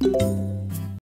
Música